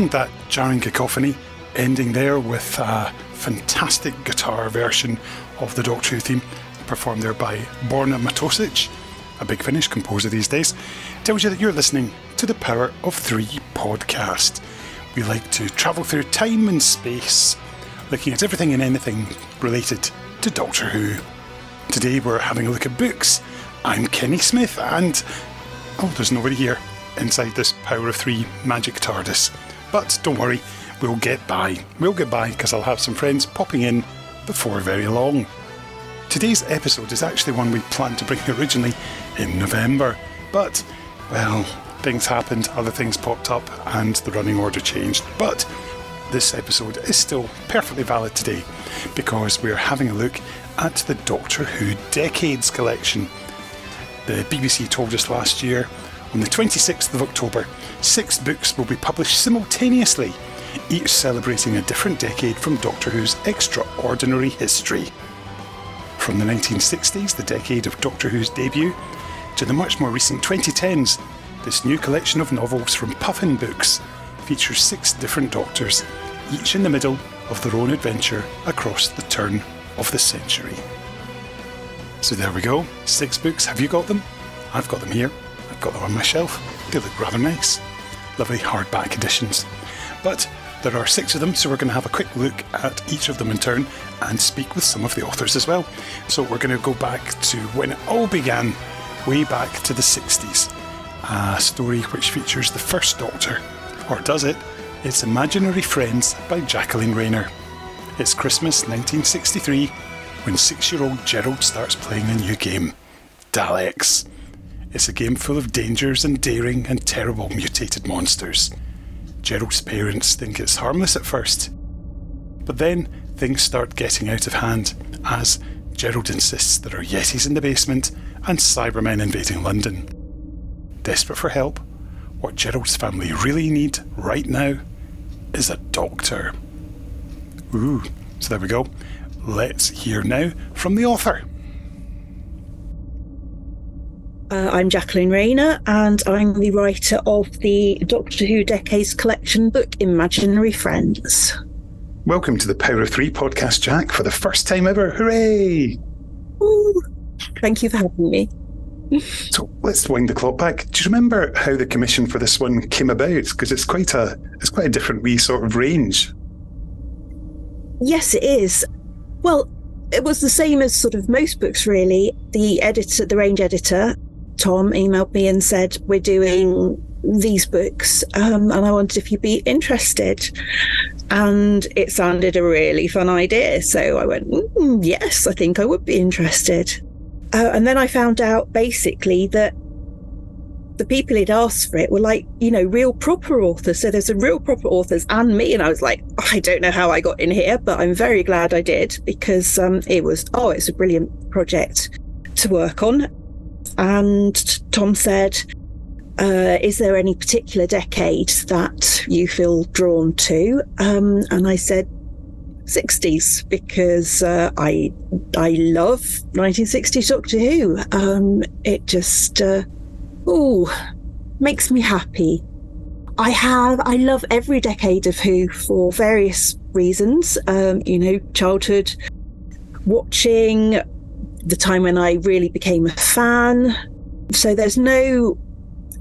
And that jarring cacophony ending there with a fantastic guitar version of the Doctor Who theme, performed there by Borna Matosic, a Big Finish composer these days, tells you that you're listening to the Power of Three podcast. We like to travel through time and space, looking at everything and anything related to Doctor Who. Today we're having a look at books. I'm Kenny Smith, and oh, there's nobody here inside this Power of Three magic TARDIS. But don't worry, we'll get by. We'll get by because I'll have some friends popping in before very long. Today's episode is actually one we planned to bring originally in November, but, well, things happened, other things popped up, and the running order changed. But this episode is still perfectly valid today because we're having a look at the Doctor Who Decades collection. The BBC told us last year on the 26th of October six books will be published simultaneously, each celebrating a different decade from Doctor Who's extraordinary history. From the 1960s, the decade of Doctor Who's debut, to the much more recent 2010s, this new collection of novels from Puffin Books features six different Doctors, each in the middle of their own adventure across the turn of the century. So there we go, six books. Have you got them? I've got them here. I've got them on my shelf. They look rather nice lovely hardback editions. But there are six of them, so we're going to have a quick look at each of them in turn and speak with some of the authors as well. So we're going to go back to when it all began, way back to the 60s. A story which features the first Doctor, or does it? It's Imaginary Friends by Jacqueline Rayner. It's Christmas 1963 when six year old Gerald starts playing a new game Daleks. It's a game full of dangers and daring and terrible mutated monsters. Gerald's parents think it's harmless at first. But then things start getting out of hand as Gerald insists there are Yetis in the basement and Cybermen invading London. Desperate for help, what Gerald's family really need right now is a doctor. Ooh, so there we go. Let's hear now from the author. Uh, I'm Jacqueline Rayner, and I'm the writer of the Doctor Who Decades collection book, Imaginary Friends. Welcome to the Power of Three podcast, Jack, for the first time ever. Hooray! Ooh, thank you for having me. so let's wind the clock back. Do you remember how the commission for this one came about? Because it's quite a it's quite a different wee sort of range. Yes, it is. Well, it was the same as sort of most books, really. The editor, the range editor, Tom emailed me and said, We're doing these books, um, and I wondered if you'd be interested. And it sounded a really fun idea. So I went, mm, Yes, I think I would be interested. Uh, and then I found out basically that the people who'd asked for it were like, you know, real proper authors. So there's a real proper authors and me. And I was like, I don't know how I got in here, but I'm very glad I did because um, it was, oh, it's a brilliant project to work on. And Tom said, uh, is there any particular decade that you feel drawn to? Um, and I said, 60s because uh, I I love 1960s Doctor Who. Um, it just uh, ooh makes me happy. I have I love every decade of Who for various reasons. Um, you know, childhood watching the time when I really became a fan. So there's no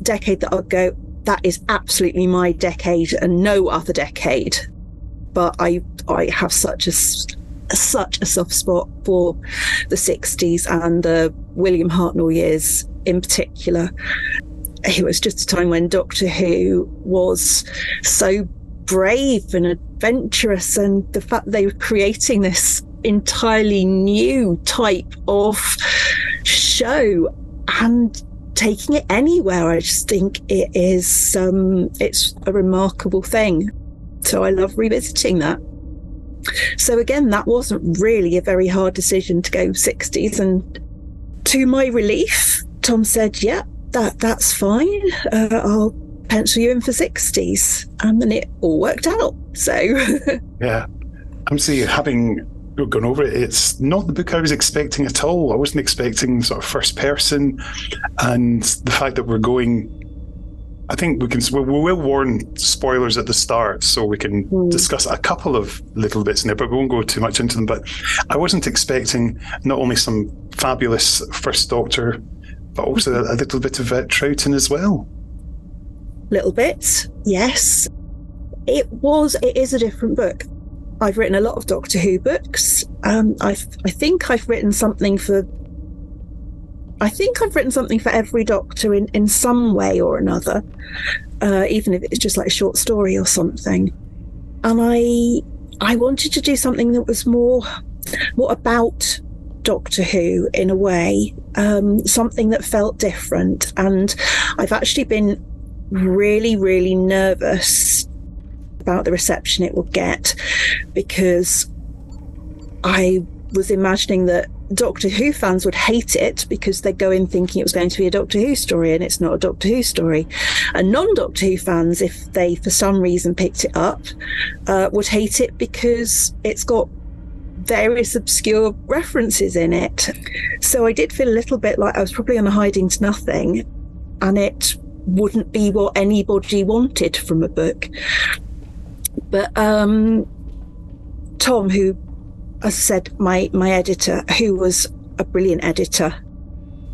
decade that I'll go, that is absolutely my decade and no other decade. But I I have such a such a soft spot for the 60s and the William Hartnell years in particular. It was just a time when Doctor Who was so brave and adventurous, and the fact they were creating this entirely new type of show and taking it anywhere. I just think it is um, it's a remarkable thing. So I love revisiting that. So again, that wasn't really a very hard decision to go 60s. And to my relief, Tom said, "Yeah, that that's fine. Uh, I'll pencil you in for 60s," um, and it all worked out. So yeah, I'm seeing having gone over it. It's not the book I was expecting at all. I wasn't expecting sort of first person, and the fact that we're going. I think we can. We will warn spoilers at the start, so we can mm. discuss a couple of little bits in there, but we won't go too much into them. But I wasn't expecting not only some fabulous First Doctor, but also a, a little bit of uh, Troughton as well. Little bits, yes. It was. It is a different book. I've written a lot of Doctor Who books. Um, i I think I've written something for. I think I've written something for every Doctor in, in some way or another, uh, even if it's just like a short story or something. And I I wanted to do something that was more more about Doctor Who in a way, um, something that felt different. And I've actually been really, really nervous about the reception it will get because I was imagining that Doctor Who fans would hate it because they go in thinking it was going to be a Doctor Who story and it's not a Doctor Who story. And non Doctor Who fans, if they for some reason picked it up, uh, would hate it because it's got various obscure references in it. So I did feel a little bit like I was probably on a hiding to nothing and it wouldn't be what anybody wanted from a book. But um, Tom, who, I said, my my editor, who was a brilliant editor.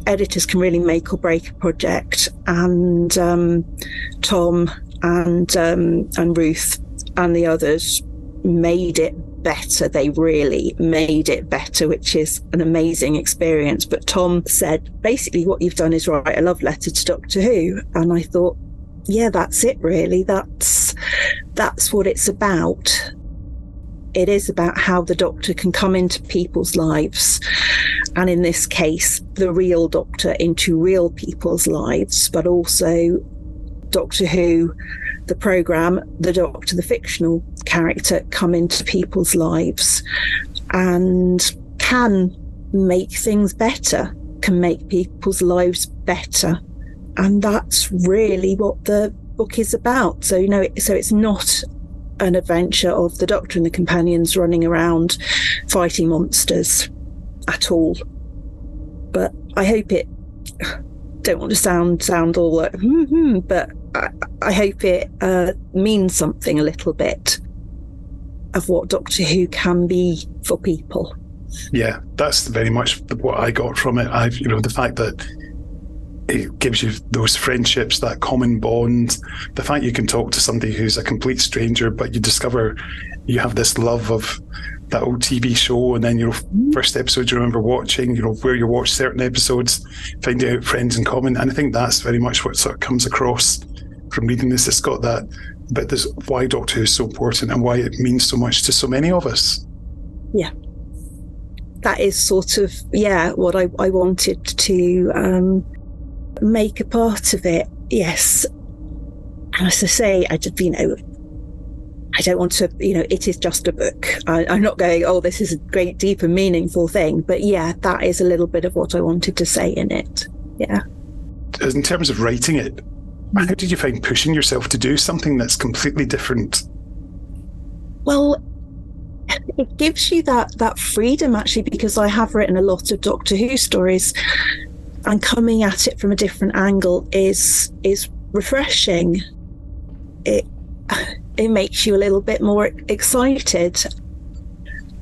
Editors can really make or break a project, and um, Tom and um, and Ruth and the others made it better. They really made it better, which is an amazing experience. But Tom said, basically, what you've done is write a love letter to Doctor Who. And I thought, yeah, that's it really. That's that's what it's about. It is about how the doctor can come into people's lives. And in this case, the real doctor into real people's lives, but also Doctor Who, the program, the doctor, the fictional character come into people's lives and can make things better, can make people's lives better and that's really what the book is about. So you know, so it's not an adventure of the Doctor and the companions running around fighting monsters at all. But I hope it. Don't want to sound sound all like, hmm but I, I, hope it uh, means something a little bit of what Doctor Who can be for people. Yeah, that's very much what I got from it. I, you know, the fact that it gives you those friendships, that common bond. The fact you can talk to somebody who's a complete stranger, but you discover you have this love of that old TV show, and then your first episode you remember watching, you know, where you watch certain episodes, finding out friends in common. And I think that's very much what sort of comes across from reading this. It's got that but this why Doctor Who is so important and why it means so much to so many of us. Yeah. That is sort of yeah what I, I wanted to um, make a part of it. Yes. And as I say, I just, you know, I don't want to, you know, it is just a book. I, am not going, oh, this is a great, deep and meaningful thing. But yeah, that is a little bit of what I wanted to say in it. Yeah. In terms of writing it, how mm-hmm. did you find pushing yourself to do something that's completely different? Well, it gives you that that freedom actually because I have written a lot of Doctor Who stories and coming at it from a different angle is is refreshing. It it makes you a little bit more excited.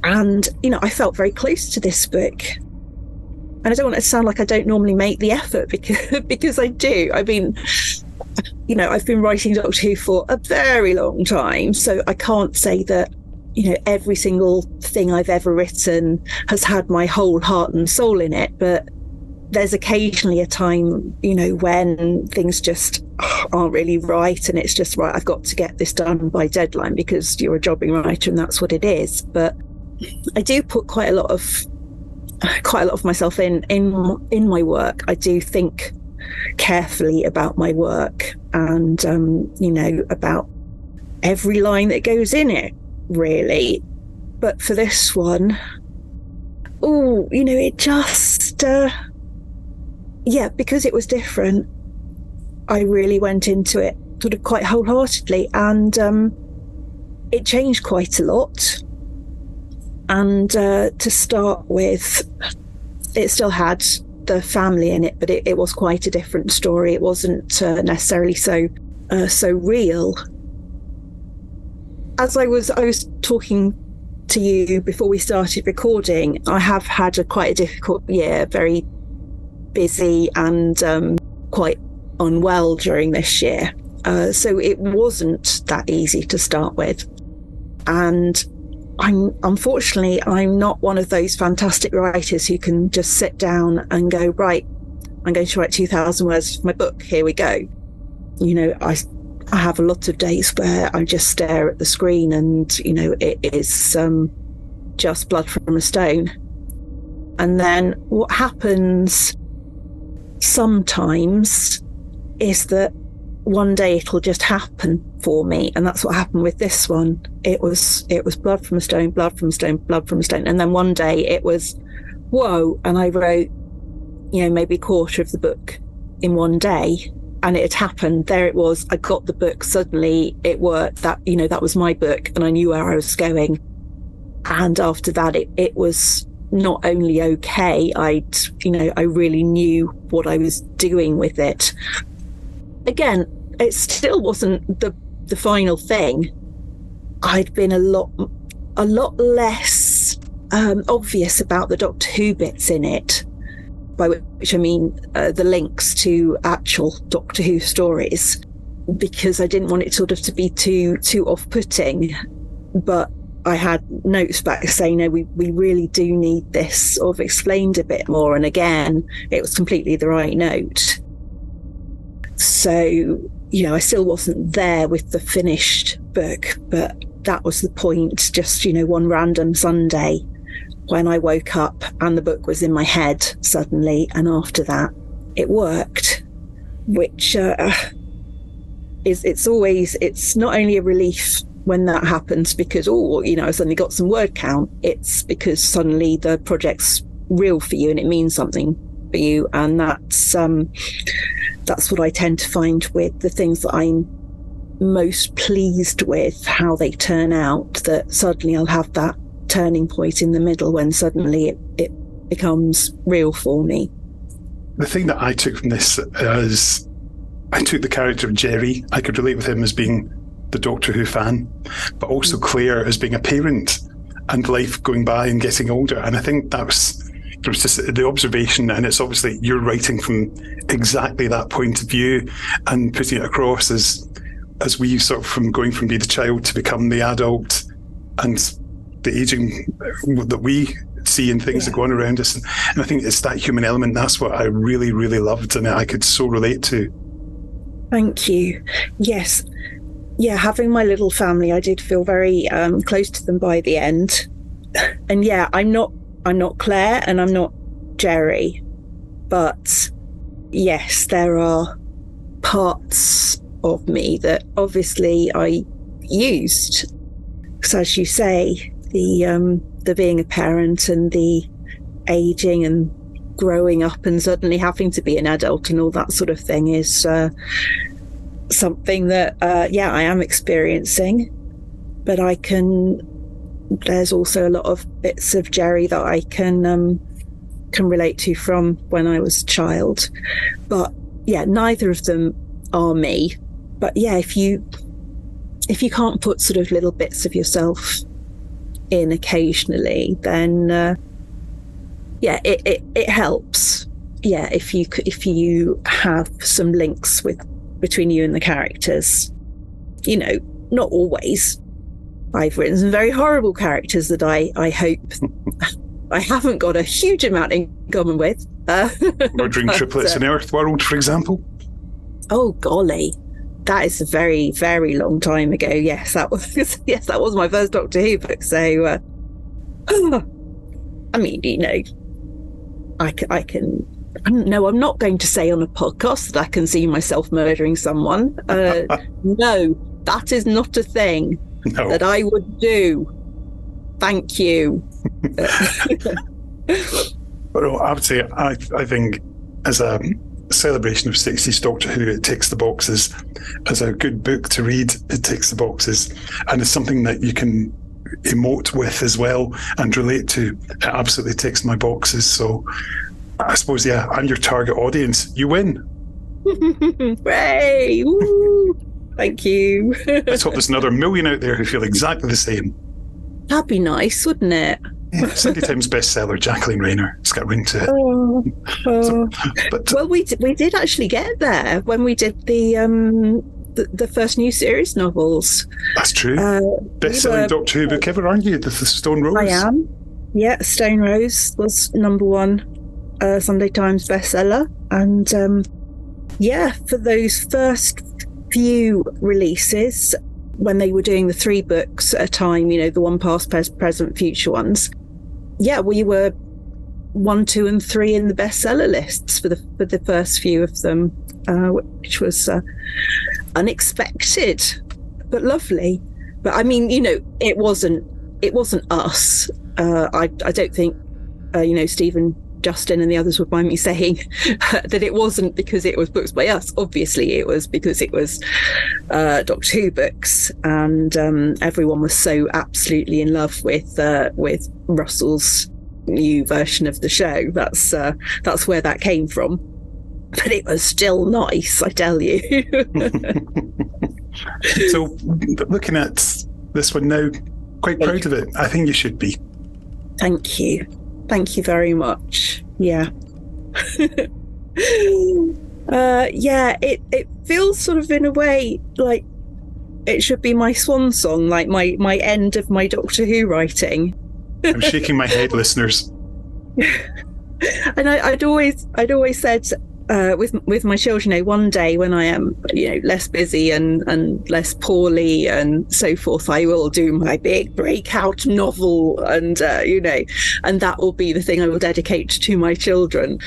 And you know, I felt very close to this book. And I don't want it to sound like I don't normally make the effort because because I do. I mean, you know, I've been writing Doctor Who for a very long time, so I can't say that you know every single thing I've ever written has had my whole heart and soul in it, but there's occasionally a time, you know, when things just aren't really right and it's just right, I've got to get this done by deadline because you're a jobbing writer and that's what it is. But I do put quite a lot of quite a lot of myself in in in my work. I do think carefully about my work and, um, you know, about every line that goes in it, really. But for this one, oh, you know, it just, uh, yeah, because it was different, I really went into it sort of quite wholeheartedly and um, it changed quite a lot. And uh, to start with, it still had the family in it, but it, it was quite a different story. It wasn't uh, necessarily so uh, so real. As I was, I was talking to you before we started recording. I have had a quite a difficult year, very busy and um, quite unwell during this year. Uh, so it wasn't that easy to start with, and I'm unfortunately I'm not one of those fantastic writers who can just sit down and go right. I'm going to write two thousand words for my book. Here we go. You know, I I have a lot of days where I just stare at the screen and you know it is um, just blood from a stone. And then what happens sometimes is that one day it'll just happen for me and that's what happened with this one. It was it was blood from a stone blood from a stone blood from a stone and then one day it was whoa and i wrote you know maybe a quarter of the book in one day and it had happened. There it was. I got the book. Suddenly it worked. That you know that was my book and i knew where i was going. And after that it, it was not only okay i'd you know i really knew what i was doing with it again, it still wasn't the the final thing. I'd been a lot a lot less um, obvious about the Doctor Who bits in it, by which I mean uh, the links to actual Doctor Who stories, because I didn't want it sort of to be too too off putting. But I had notes back saying, no, we, we really do need this sort of explained a bit more. And again, it was completely the right note. So, you know, I still wasn't there with the finished book, but that was the point. Just, you know, one random Sunday when I woke up and the book was in my head suddenly. And after that, it worked, which uh, is, it's always, it's not only a relief when that happens because, oh, you know, I suddenly got some word count. It's because suddenly the project's real for you and it means something for you. And that's, um, that's what I tend to find with the things that I'm most pleased with how they turn out. That suddenly I'll have that turning point in the middle when suddenly it, it becomes real for me. The thing that I took from this is I took the character of Jerry. I could relate with him as being the Doctor Who fan, but also mm. Claire as being a parent and life going by and getting older. And I think that was it was just the observation, and it's obviously you're writing from exactly that point of view and putting it across as as we sort of from going from being the child to become the adult and the aging that we see and things yeah. that go on around us. And, and I think it's that human element. That's what I really, really loved, and I could so relate to. Thank you. Yes. Yeah, having my little family, I did feel very um, close to them by the end. And yeah, I'm not I'm not Claire and I'm not Jerry, but yes, there are parts of me that obviously I used. So as you say, the um, the being a parent and the aging and growing up and suddenly having to be an adult and all that sort of thing is uh, something that uh, yeah I am experiencing. But I can there's also a lot of bits of Jerry that I can um, can relate to from when I was a child. But yeah, neither of them are me. But yeah, if you if you can't put sort of little bits of yourself in occasionally, then uh, yeah, it, it it helps. Yeah, if you if you have some links with between you and the characters, you know, not always, I've written some very horrible characters that I, I hope I haven't got a huge amount in common with. Uh, Murdering but, triplets uh, in Earthworld, for example. Oh golly, that is a very very long time ago. Yes, that was yes that was my first Doctor Who book. So, uh, I mean, you know, I, I can no, I'm not going to say on a podcast that I can see myself murdering someone. Uh, no, that is not a thing no. that I would do. Thank you. but I would say I, I think as a celebration of 60s Doctor Who, it ticks the boxes. As a good book to read, it ticks the boxes. And it's something that you can emote with as well and relate to. It absolutely ticks my boxes. So I suppose, yeah, I'm your target audience. You win. Hooray! Thank you. Let's hope there's another million out there who feel exactly the same. That'd be nice, wouldn't it? Yeah, Sunday Times bestseller, Jacqueline Rayner. It's got ring to it. Oh, oh. So, but, well, we d- we did actually get there when we did the um the, the first new series novels. That's true. Uh, Best-selling we Doctor Who book ever, aren't you? The, the Stone Rose. I am. Yeah, Stone Rose was number one uh, Sunday Times bestseller, and um, yeah, for those first few releases, when they were doing the three books at a time, you know, the one past, present, future ones, yeah, we were one, two, and three in the bestseller lists for the for the first few of them, uh, which was uh, unexpected but lovely. But I mean, you know, it wasn't it wasn't us. Uh, I I don't think uh, you know Stephen Justin and the others would mind me saying that it wasn't because it was books by us. Obviously, it was because it was uh, Doctor Who books, and um, everyone was so absolutely in love with uh, with Russell's new version of the show. That's uh, that's where that came from. But it was still nice, I tell you. so, looking at this one now, quite proud of it. I think you should be. Thank you. Thank you very much. Yeah. uh, yeah, it, it feels sort of in a way like it should be my swan song, like my, my end of my Doctor Who writing. I'm shaking my head, listeners. and I, would always I'd always said uh, with with my children, you know, one day when I am, you know, less busy and and less poorly and so forth, I will do my big breakout novel, and uh, you know, and that will be the thing I will dedicate to my children.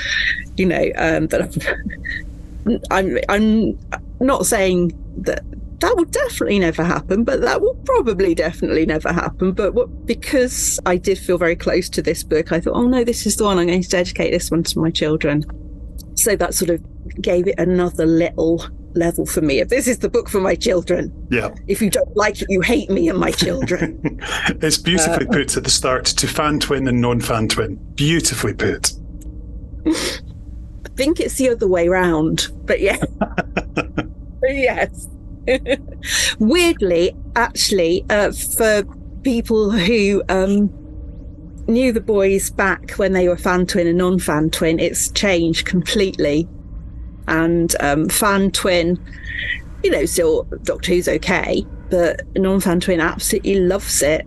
You know, um, but I'm, I'm I'm not saying that that will definitely never happen, but that will probably definitely never happen. But what, because I did feel very close to this book, I thought, oh no, this is the one I'm going to dedicate this one to my children so that sort of gave it another little level for me. If this is the book for my children, yeah. If you don't like it, you hate me and my children. it's beautifully uh, put at the start to fan twin and non-fan twin. Beautifully put. I think it's the other way round, but yeah, yes. Weirdly, actually, uh, for people who um, knew the boys back when they were fan twin and non fan twin, it's changed completely. And um, fan twin, you know, still Doctor Who's okay, but non fan twin absolutely loves it.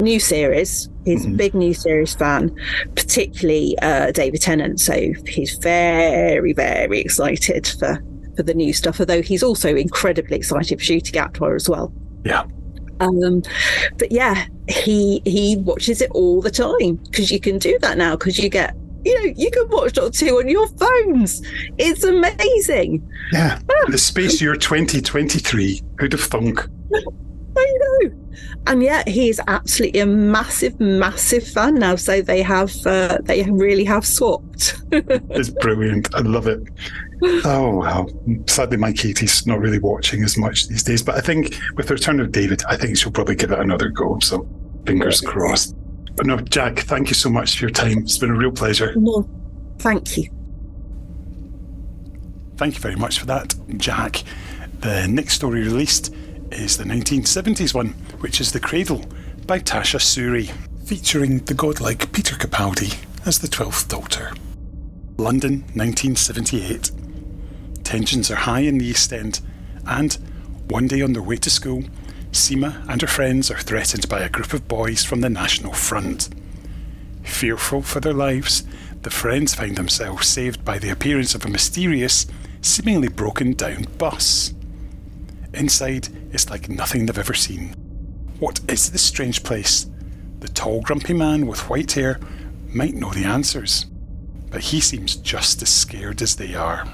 New series, he's mm-hmm. a big new series fan, particularly uh, David Tennant. So he's very, very excited for, for the new stuff, although he's also incredibly excited for Ncuti Gatwa as well. Yeah. Um, but yeah, he he watches it all the time because you can do that now because you get you know you can watch Doctor Who on your phones. It's amazing. Yeah, the space year 2023. Who'd have thunk? I know. And yet he's absolutely a massive, massive fan now. So they have, uh, they really have swapped. it's brilliant. I love it. Oh well, sadly my Katie's not really watching as much these days. But I think with the return of David, I think she'll probably give it another go. So fingers crossed. But no, Jack, thank you so much for your time. It's been a real pleasure. No, thank you. Thank you very much for that, Jack. The next story released is the 1970s one, which is The Cradle by Tasha Suri, featuring the godlike Peter Capaldi as the 12th Doctor. London, 1978. Tensions are high in the East End, and one day on their way to school, Seema and her friends are threatened by a group of boys from the National Front. Fearful for their lives, the friends find themselves saved by the appearance of a mysterious, seemingly broken down bus. Inside, it's like nothing they've ever seen. What is this strange place? The tall, grumpy man with white hair might know the answers. but he seems just as scared as they are.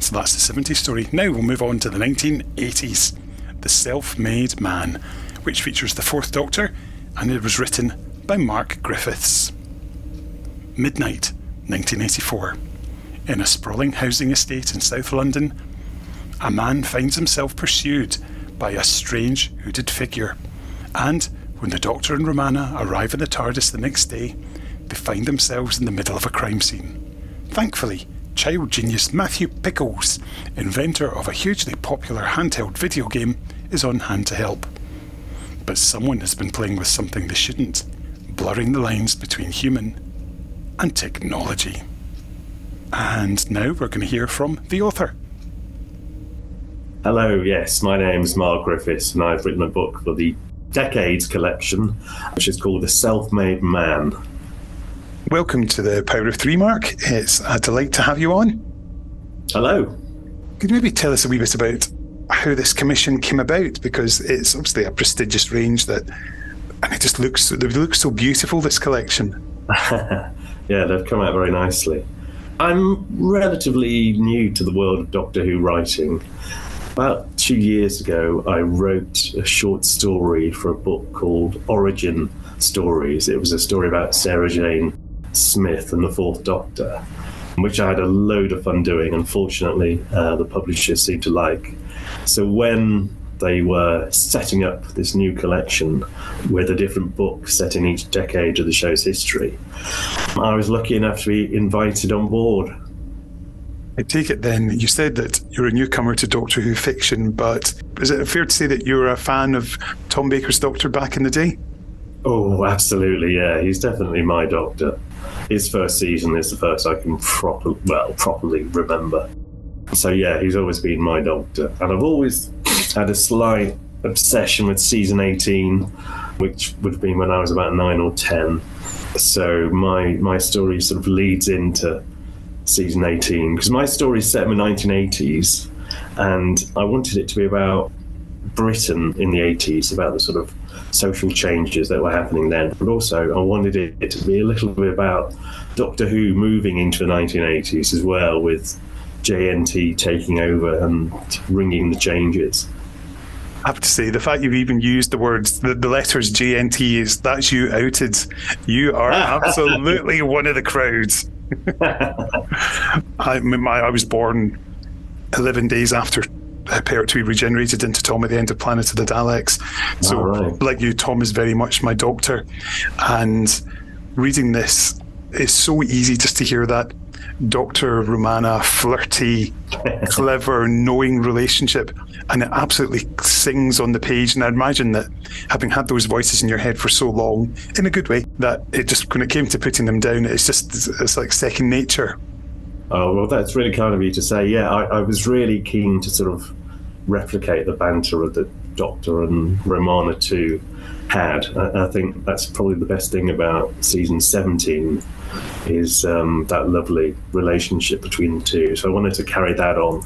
So that's the 70s story. Now we'll move on to the 1980s The Self Made Man, which features the Fourth Doctor, and it was written by Mark Griffiths. Midnight, 1984. In a sprawling housing estate in South London, a man finds himself pursued by a strange hooded figure. And when the Doctor and Romana arrive in the TARDIS the next day, they find themselves in the middle of a crime scene. Thankfully, child genius Matthew Pickles, inventor of a hugely popular handheld video game, is on hand to help. But someone has been playing with something they shouldn't, blurring the lines between human and technology. And now we're going to hear from the author. Hello, yes, my name is Mark Griffiths, and I've written a book for the Decades collection, which is called The Self Made Man. Welcome to the Power of Three, Mark. It's a delight to have you on. Hello. Could you maybe tell us a wee bit about how this commission came about? Because it's obviously a prestigious range that, and it just looks, it looks so beautiful, this collection. yeah, they've come out very nicely. I'm relatively new to the world of Doctor Who writing. About two years ago, I wrote a short story for a book called Origin Stories. It was a story about Sarah Jane Smith and the Fourth Doctor, which I had a load of fun doing. Unfortunately, uh, the publishers seemed to like. So when they were setting up this new collection with a different book set in each decade of the show's history, I was lucky enough to be invited on board. I take it then, you said that you're a newcomer to Doctor Who fiction, but is it fair to say that you're a fan of Tom Baker's Doctor back in the day? Oh, absolutely, yeah. He's definitely my Doctor. His first season is the first I can proper, well, properly remember. So yeah, he's always been my Doctor. And I've always had a slight obsession with season 18, which would have been when I was about 9 or 10. So my, my story sort of leads into season 18 because my story is set in the 1980s and I wanted it to be about Britain in the 80s, about the sort of social changes that were happening then, but also I wanted it to be a little bit about Doctor Who moving into the 1980s as well, with JNT taking over and ringing the changes. I have to say, the fact you've even used the words, the, the letters JNT is that's you outed. You are absolutely one of the crowds. I, my, I was born 11 days after Pertwee regenerated into Tom at the end of Planet of the Daleks. So, right. like you, Tom is very much my doctor. And reading this it's so easy just to hear that Dr. Romana flirty, clever, knowing relationship. And it absolutely sings on the page. And I imagine that having had those voices in your head for so long, in a good way, that it just, when it came to putting them down, it's just, it's like second nature. Oh, well, that's really kind of you to say. Yeah, I, I was really keen to sort of replicate the banter of the Doctor and Romana 2 had. I, I, think that's probably the best thing about season 17 is um, that lovely relationship between the two. So I wanted to carry that on.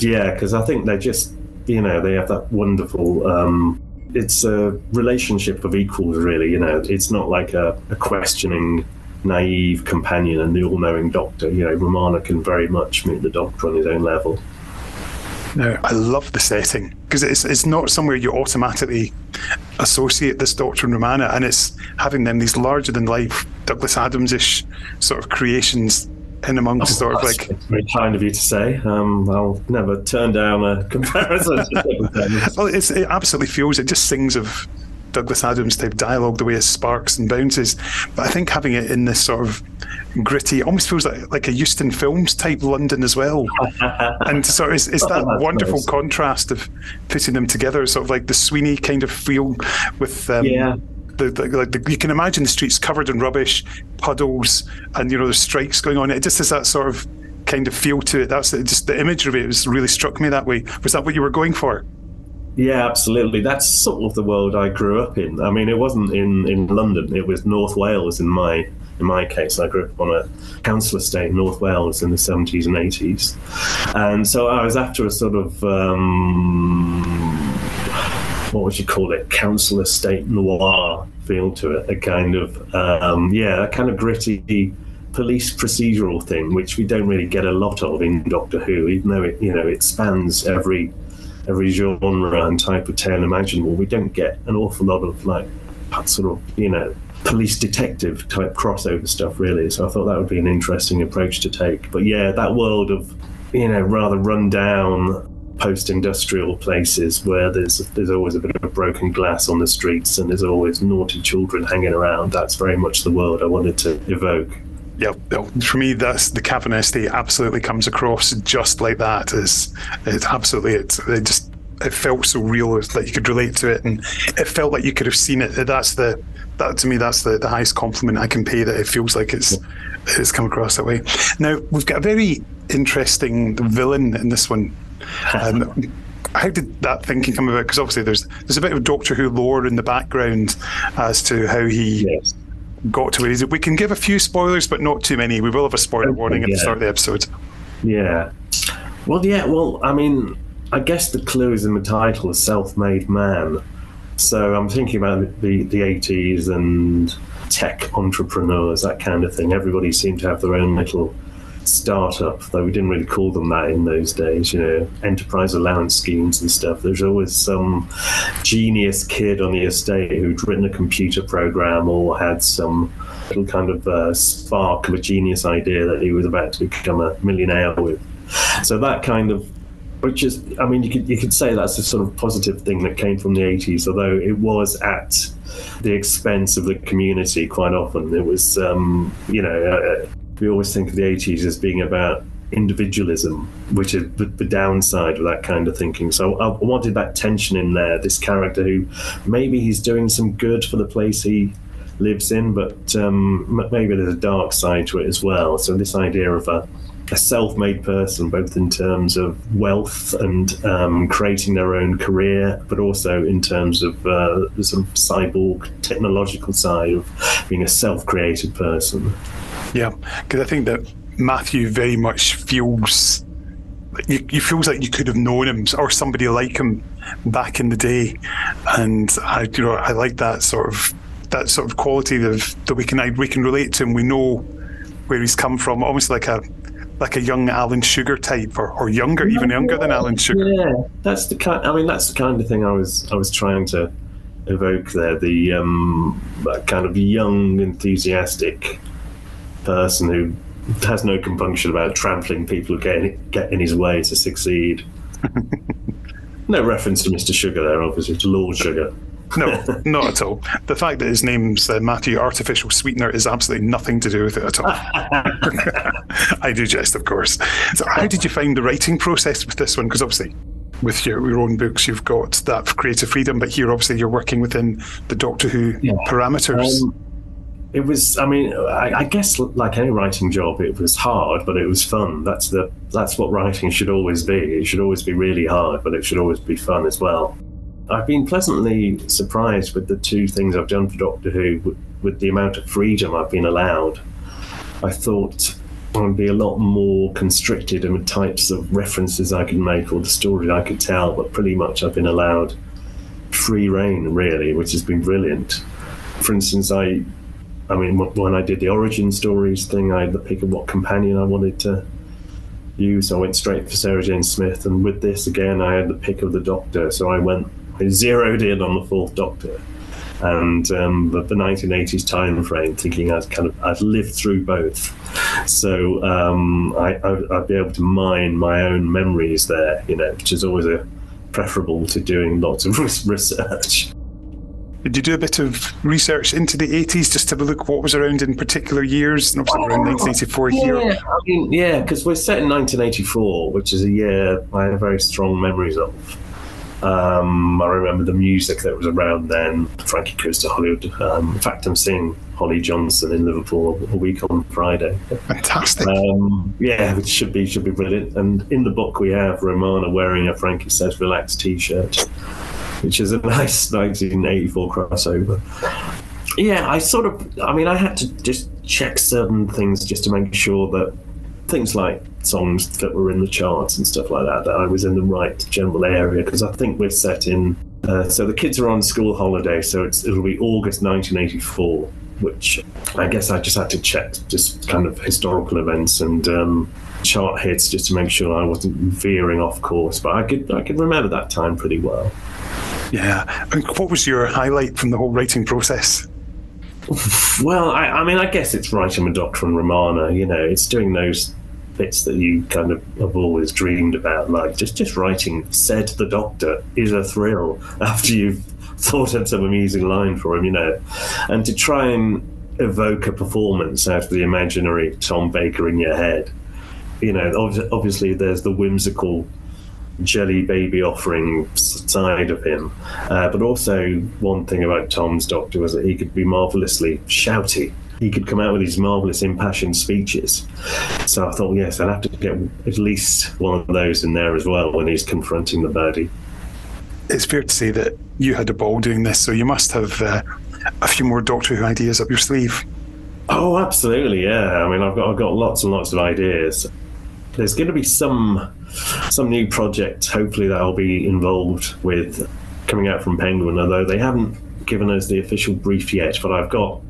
Yeah, because I think they just, you know, they have that wonderful. Um, it's a relationship of equals, really. You know, it's not like a, a questioning, naive companion and the all-knowing doctor. You know, Romana can very much meet the doctor on his own level. Now, I love the setting because it's it's not somewhere you automatically associate this Doctor and Romana, and it's having them these larger than life Douglas Adams ish sort of creations in amongst oh, sort of like. very kind of you to say. Um, I'll never turn down a comparison. well, it absolutely feels it just sings of Douglas Adams type dialogue, the way it sparks and bounces. But I think having it in this sort of gritty, almost feels like like a Euston Films type London as well. and so it's, it's that oh, wonderful nice. contrast of putting them together, sort of like the Sweeney kind of feel with. Um, yeah. The, the, like the, you can imagine the streets covered in rubbish, puddles, and you know there's strikes going on. It just has that sort of kind of feel to it. That's just the imagery of it was really struck me that way. Was that what you were going for? Yeah, absolutely. That's sort of the world I grew up in. I mean, it wasn't in, in London. It was North Wales in my in my case. I grew up on a council estate in North Wales in the 70s and 80s. And so I was after a sort of, um, what would you call it, council estate noir feel to it. A kind of, um, yeah, a kind of gritty police procedural thing, which we don't really get a lot of in Doctor Who, even though it you know it spans every every genre and type of tale imaginable. We don't get an awful lot of like sort of you know police detective type crossover stuff really. So I thought that would be an interesting approach to take. But yeah, that world of you know rather run down post-industrial places where there's there's always a bit of broken glass on the streets and there's always naughty children hanging around. That's very much the world I wanted to evoke. Yeah, for me, that's the Cavan Estate absolutely comes across just like that. Is it's absolutely it. It just it felt so real it's like you could relate to it, and it felt like you could have seen it. That's the that to me that's the, the highest compliment I can pay. That it feels like it's it's come across that way. Now we've got a very interesting villain in this one. Um, how did that thinking come about? Because obviously there's there's a bit of Doctor Who lore in the background as to how he yes got to where he's. We can give a few spoilers, but not too many. We will have a spoiler warning at yeah. the start of the episode. Yeah. Well, yeah. Well, I mean, I guess the clue is in the title, "A Self-Made Man." So I'm thinking about the the 80s and tech entrepreneurs, that kind of thing. Everybody seemed to have their own little startup, though we didn't really call them that in those days, you know, enterprise allowance schemes and stuff. There's always some genius kid on the estate who'd written a computer program or had some little kind of uh, spark of a genius idea that he was about to become a millionaire with. So that kind of which is, I mean, you could you could say that's a sort of positive thing that came from the 80s, although it was at the expense of the community quite often. It was, um, you know, uh, we always think of the 80s as being about individualism, which is the, the, downside of that kind of thinking. So I wanted that tension in there. This character who maybe he's doing some good for the place he lives in, but um, maybe there's a dark side to it as well. So this idea of a, a self-made person, both in terms of wealth and um, creating their own career, but also in terms of uh, the sort of cyborg technological side of being a self-created person. Yeah, because I think that Matthew very much feels you, you feels like you could have known him or somebody like him back in the day, and I you know I like that sort of that sort of quality that that we can we can relate to him. We know where he's come from, almost like a like a young Alan Sugar type, or, or younger, even younger than Alan Sugar. Yeah, that's the kind. I mean, that's the kind of thing I was I was trying to evoke there. The um, kind of young, enthusiastic person who has no compunction about trampling people who get, get in his way to succeed. no reference to Mr. Sugar there, obviously, to Lord Sugar. No, not at all. The fact that his name's uh, Matthew Artificial Sweetener is absolutely nothing to do with it at all. I do jest, of course. So, how did you find the writing process with this one? Because obviously, with your, your own books, you've got that creative freedom, but here, obviously, you're working within the Doctor Who yeah. parameters. Um, it was i mean I, I, guess like any writing job it was hard but it was fun that's the that's what writing should always be it should always be really hard but it should always be fun as well i've been pleasantly surprised with the two things i've done for doctor who with, the amount of freedom i've been allowed i thought I would be a lot more constricted in the types of references I could make or the story I could tell, but pretty much I've been allowed free reign, really, which has been brilliant. For instance, I I mean, when I did the origin stories thing, I had the pick of what companion I wanted to use. I went straight for Sarah Jane Smith, and with this again, I had the pick of the Doctor. So I went, I zeroed in on the fourth Doctor, and um, the, the 1980s time frame, thinking I'd kind of I'd lived through both, so um, I, would be able to mine my own memories there, you know, which is always a preferable to doing lots of research. Did you do a bit of research into the 80s just to look what was around in particular years? And obviously, around 1984 yeah, here. I mean, yeah, because we're set in 1984, which is a year I have very strong memories of. Um, I remember the music that was around then. Frankie goes to Hollywood. Um, in fact, I'm seeing Holly Johnson in Liverpool a week on Friday. Fantastic. Um, yeah, which should be should be brilliant. And in the book, we have Romana wearing a Frankie Says Relax T-shirt which is a nice 1984 crossover. Yeah, I sort of, I mean, I had to just check certain things just to make sure that things like songs that were in the charts and stuff like that, that I was in the right general area because I think we're set in. Uh, so the kids are on school holiday, so it'll be August 1984 which I guess I just had to check just kind of historical events and um, chart hits just to make sure I wasn't veering off course. But I could I could remember that time pretty well. Yeah. And what was your highlight from the whole writing process? Well, I, I mean, I guess it's writing with Doctor and Romana. You know, it's doing those that you kind of have always dreamed about, like just just writing "said the Doctor" is a thrill after you've thought of some amusing line for him, you know, and to try and evoke a performance out of the imaginary Tom Baker in your head. You know, ob- obviously there's the whimsical jelly baby offering side of him. Uh, but also, one thing about Tom's Doctor was that he could be marvelously shouty. He could come out with these marvelous impassioned speeches. So I thought, yes, I'd have to get at least one of those in there as well when he's confronting the birdie. It's fair to say that you had a ball doing this, so you must have uh, a few more Doctor Who ideas up your sleeve. Oh, absolutely, yeah. I mean, I've got I've got lots and lots of ideas. There's going to be some some new project, hopefully that I'll be involved with coming out from Penguin. Although they haven't given us the official brief yet, but I've got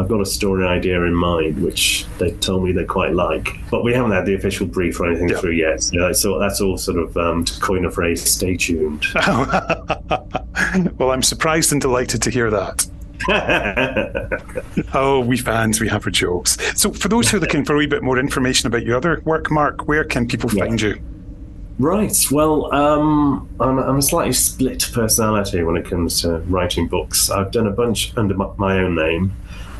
I've got a story idea in mind, which they told me they quite like. But we haven't had the official brief or anything Yeah. through yet. So, so that's all sort of um, to coin a phrase. Stay tuned. well, I'm surprised and delighted to hear that. Oh, we fans, we have our jokes. So, for those who are looking for a wee bit more information about your other work, Mark, where can people Yeah. find you? Right. Well, um, I'm, I'm a slightly split personality when it comes to writing books. I've done a bunch under my, my own name,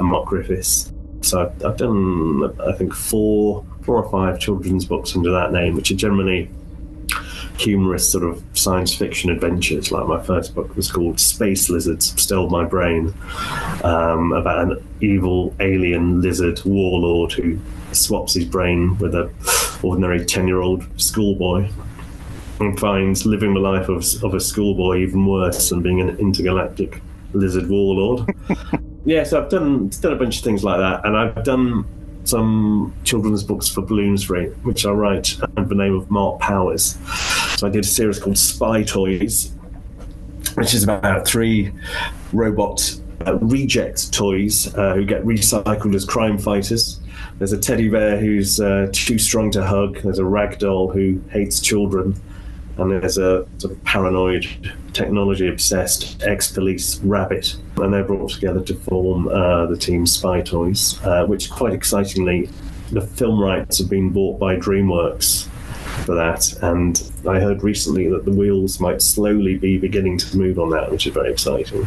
Mark Griffiths. So I've, I've done, I think, four, four or five children's books under that name, which are generally humorous sort of science fiction adventures. Like my first book was called Space Lizards Stole My Brain, um, about an evil alien lizard warlord who swaps his brain with a ordinary ten year old schoolboy and finds living the life of, of a schoolboy even worse than being an intergalactic lizard warlord. Yeah, so I've done done a bunch of things like that, and I've done some children's books for Bloomsbury, which I write under the name of Mark Powers. So I did a series called Spy Toys, which is about three robot uh, reject toys uh, who get recycled as crime fighters. There's a teddy bear who's uh, too strong to hug. There's a rag doll who hates children. And there's a sort of paranoid, technology obsessed ex police rabbit. And they're brought together to form uh, the team Spy Toys, uh, which quite excitingly, the film rights have been bought by DreamWorks for that. And I heard recently that the wheels might slowly be beginning to move on that, which is very exciting.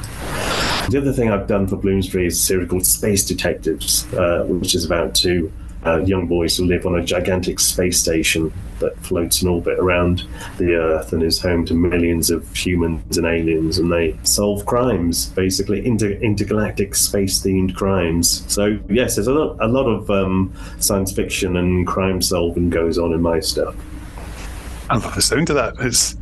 The other thing I've done for Bloomsbury is a series called Space Detectives, uh, which is about two uh, young boys who live on a gigantic space station that floats in orbit around the Earth and is home to millions of humans and aliens, and they solve crimes, basically inter- intergalactic space-themed crimes. So yes, there's a lot, a lot of um, science fiction and crime solving goes on in my stuff. I love the sound of that. It's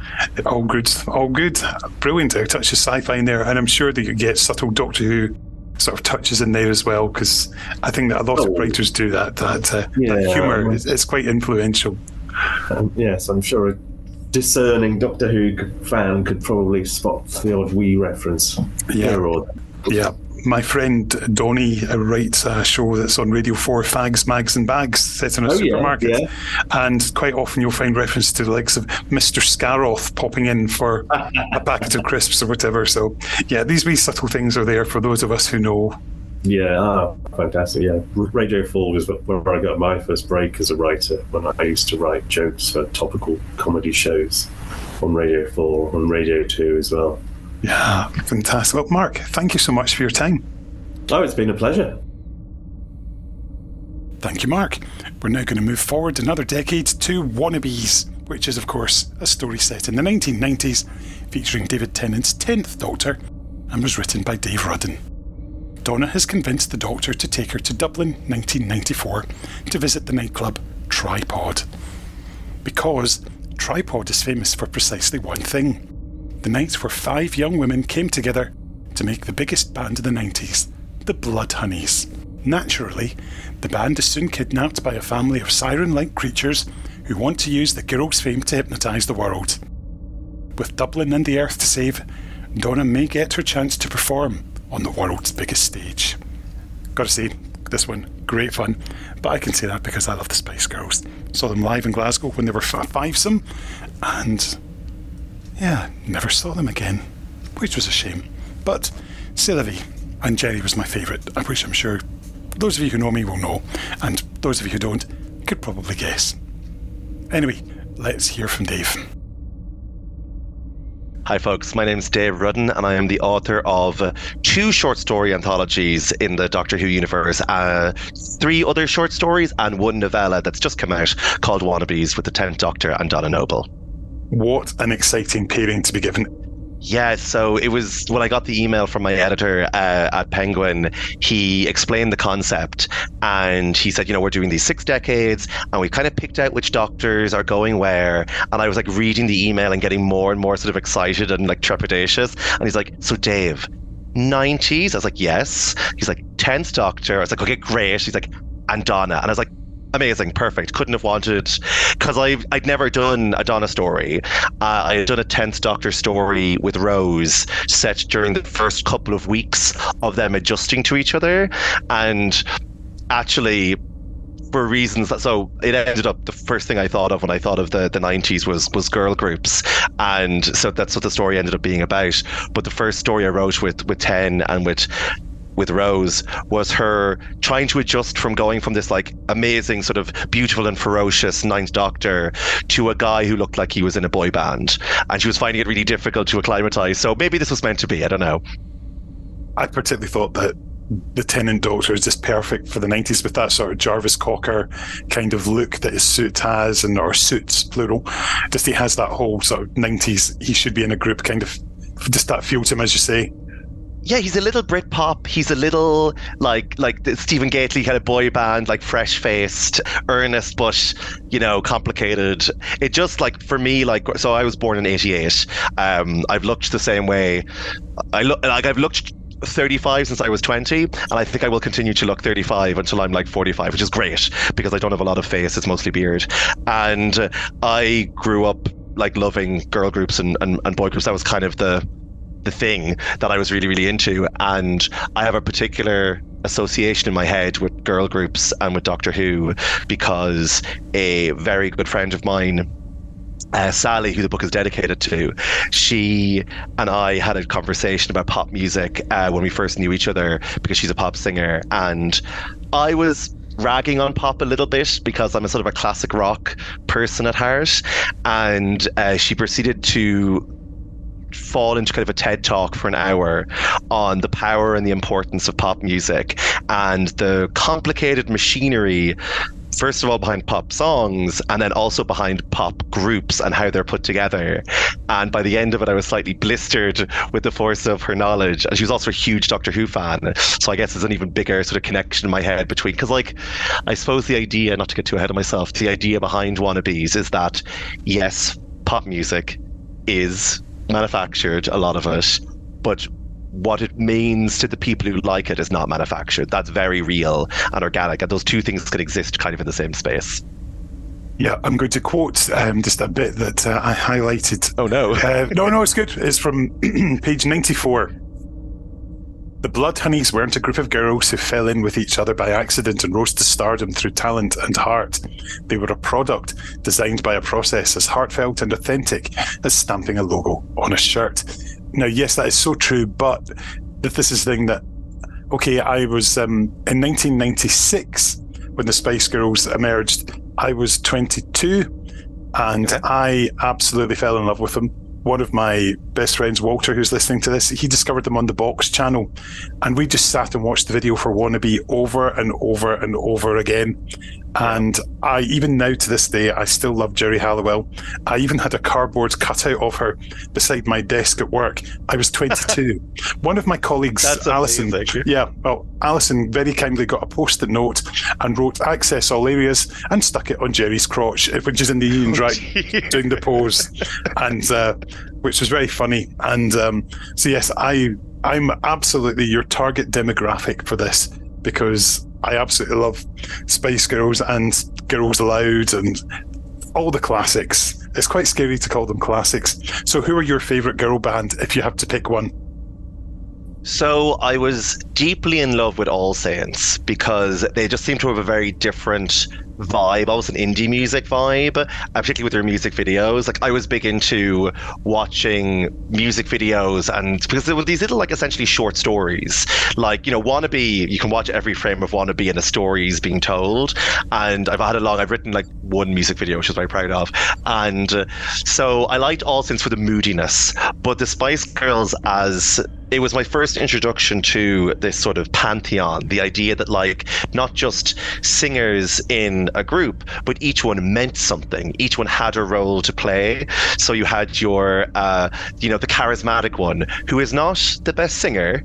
all good, all good, brilliant. A touch of sci-fi in there, and I'm sure that you get subtle Doctor Who sort of touches in there as well, because I think that a lot of Oh. writers do that. That, uh, Yeah, that humour um, is, is quite influential. Um, yes, I'm sure a discerning Doctor Who fan could probably spot the odd wee reference Yeah. here or. Yeah. My friend Donny uh, writes a show that's on Radio 4, Fags, Mags and Bags, set in a Oh, yeah, supermarket. yeah. And quite often you'll find reference to the likes of Mr. Scaroth popping in for a packet of crisps or whatever. So, yeah, these wee subtle things are there for those of us who know. Yeah, ah, fantastic. Yeah, Radio 4 was where I got my first break as a writer when I used to write jokes for topical comedy shows on Radio 4, on Radio 2 as well. Yeah, fantastic. Well, Mark, thank you so much for your time. Oh, it's been a pleasure. Thank you, Mark. We're now going to move forward another decade to Wannabes, which is, of course, a story set in the 1990s featuring David Tennant's 10th Doctor and was written by Dave Rudden. Donna has convinced the Doctor to take her to Dublin 1994 to visit the nightclub Tripod. Because Tripod is famous for precisely one thing the nights where five young women came together to make the biggest band of the 90s, the Blood Honeys. Naturally, the band is soon kidnapped by a family of siren like creatures who want to use the girl's fame to hypnotise the world. With Dublin and the Earth to save, Donna may get her chance to perform on the world's biggest stage. got to say, this one, great fun. But I can say that because I love the Spice Girls. Saw them live in Glasgow when they were fivesome, and yeah, never saw them again, which was a shame. But C'est and Geri was my favourite, which I'm sure those of you who know me will know, and those of you who don't could probably guess. Anyway, let's hear from Dave. Hi, folks. My name is Dave Rudden, and I am the author of two short story anthologies in the Doctor Who universe, uh, three other short stories, and one novella that's just come out called Wannabes with the Tenth Doctor and Donna Noble. What an exciting pairing to be given yeah, so it was when I got the email from my editor uh, at Penguin, he explained the concept and he said, you know, we're doing these six decades and we kind of picked out which doctors are going where. And I was like reading the email and getting more and more sort of excited and like trepidatious. And he's like, so Dave, 90s? I was like, yes. He's like, 10th Doctor. I was like, okay, great. He's like, and Donna. And I was like, amazing, perfect. Couldn't have wanted because I've I'd never done a Donna story. Uh, I had done a tenth Doctor story with Rose set during the first couple of weeks of them adjusting to each other, and actually for reasons that so it ended up the first thing I thought of when I thought of the, the 90s was was girl groups and so that's what the story ended up being about but the first story I wrote with with 10 and with with Rose was her trying to adjust from going from this like amazing sort of beautiful and ferocious Ninth Doctor to a guy who looked like he was in a boy band, and she was finding it really difficult to acclimatize. So maybe this was meant to be. I don't know. I particularly thought that the Tennant Doctor is just perfect for the 90s with that sort of Jarvis Cocker kind of look that his suit has, and or suits plural. Just he has that whole sort of 90s. He should be in a group kind of just that feel to him, as you say yeah, he's a little Brit pop. He's a little like like the Stephen Gately kind of boy band, like fresh faced, earnest but you know complicated. It just like for me, like so I was born in '88. Um, I've looked the same way. I look like I've looked 35 since I was 20, and I think I will continue to look 35 until I'm like 45, which is great because I don't have a lot of face. It's mostly beard, and I grew up like loving girl groups and, and, and boy groups. That was kind of the the thing that I was really, really into. And I have a particular association in my head with girl groups and with Doctor Who because a very good friend of mine. Uh, Sally, who the book is dedicated to, she and I had a conversation about pop music uh, when we first knew each other because she's a pop singer. And I was ragging on pop a little bit because I'm a sort of a classic rock person at heart. And uh, she proceeded to fall into kind of a TED talk for an hour on the power and the importance of pop music and the complicated machinery first of all behind pop songs and then also behind pop groups and how they're put together. And by the end of it, I was slightly blistered with the force of her knowledge. And she was also a huge Doctor Who fan. So I guess there's an even bigger sort of connection in my head between, because like, I suppose the idea, not to get too ahead of myself, the idea behind Wannabes is that yes, pop music is manufactured, a lot of it, but what it means to the people who like it is not manufactured. That's very real and organic, and those two things can exist kind of in the same space. Yeah, I'm going to quote um, just a bit that uh, I highlighted. Oh no! Uh, no, no, it's good. It's from page 94. The Blood Honeys weren't a group of girls who fell in with each other by accident and rose to stardom through talent and heart. They were a product designed by a process as heartfelt and authentic as stamping a logo on a shirt. Now, yes, that is so true, but this is the thing that, okay, I was um, in 1996 when the Spice Girls emerged. I was 22 and okay. I absolutely fell in love with them one of my best friends, Walter, who's listening to this, he discovered them on the Box channel. And we just sat and watched the video for Wannabe over and over and over again. And I, even now to this day, I still love Geri Halliwell. I even had a cardboard cutout of her beside my desk at work. I was 22. One of my colleagues, That's Alison, amazing. yeah, well, Alison very kindly got a post-it note and wrote "access all areas" and stuck it on Geri's crotch, which is in the Ian oh, right, doing the pose, and uh, which was very funny. And um, so yes, I I'm absolutely your target demographic for this because I absolutely love Spice Girls and Girls Aloud and all the classics. It's quite scary to call them classics. So, who are your favourite girl band if you have to pick one? So I was deeply in love with All Saints because they just seem to have a very different vibe, almost an indie music vibe, uh, particularly with their music videos. Like I was big into watching music videos and because there were these little like essentially short stories. Like, you know, Wannabe, you can watch every frame of Wannabe and a story is being told. And I've had a long I've written like one music video, which I was very proud of. And uh, so I liked All Saints for the moodiness, but the Spice Girls as it was my first introduction to this sort of pantheon the idea that like not just singers in a group but each one meant something. Each one had a role to play. So you had your uh, you know the charismatic one who is not the best singer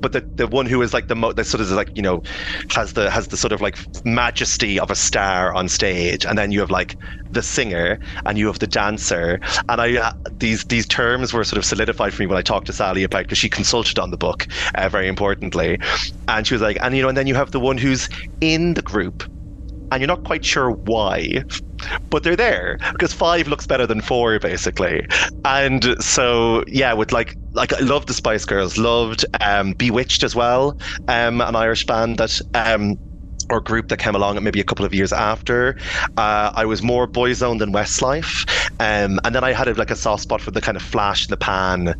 but the, the one who is like the mo the sort of like you know has the has the sort of like majesty of a star on stage. And then you have like the singer and you have the dancer. And i uh, these these terms were sort of solidified for me when i talked to sally about because she consulted on the book uh, very importantly. And she was like and you know and then you have the one who's in the group and you're not quite sure why but they're there because five looks better than four basically and so yeah with like like i loved the spice girls loved um B*Witched as well um an irish band that um or group that came along maybe a couple of years after. Uh, I was more Boyzone than Westlife, um, and then I had a, like a soft spot for the kind of flash in the pan